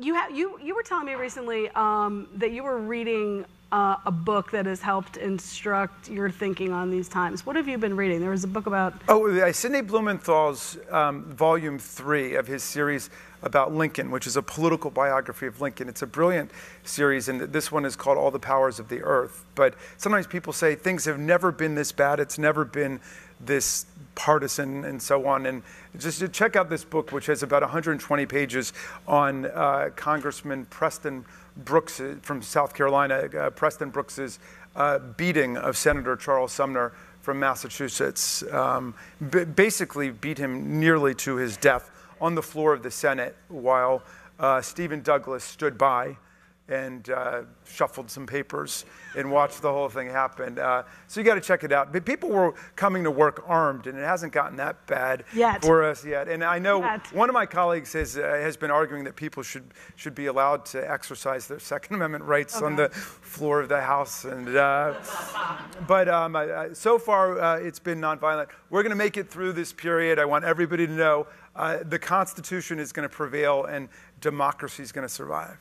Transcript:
You, have, you, you were telling me recently um, that you were reading uh, a book that has helped instruct your thinking on these times. What have you been reading? There was a book about. Oh, uh, Sidney Blumenthal's um, volume three of his series about Lincoln, which is a political biography of Lincoln. It's a brilliant series, and this one is called All the Powers of the Earth. But sometimes people say things have never been this bad, it's never been this partisan, and so on. And just check out this book, which has about 120 pages on uh, Congressman Preston Brooks uh, from South Carolina, uh, Preston Brooks's uh, beating of Senator Charles Sumner from Massachusetts. Um, b- basically, beat him nearly to his death on the floor of the Senate while uh, Stephen Douglas stood by and uh, shuffled some papers and watched the whole thing happen. Uh, so you got to check it out. But people were coming to work armed, and it hasn't gotten that bad yet. for us yet. And I know yet. one of my colleagues has uh, has been arguing that people should should be allowed to exercise their Second Amendment rights okay. on the floor of the House. And uh, but um, so far uh, it's been nonviolent. We're going to make it through this period. I want everybody to know uh, the Constitution is going to prevail and democracy is going to survive.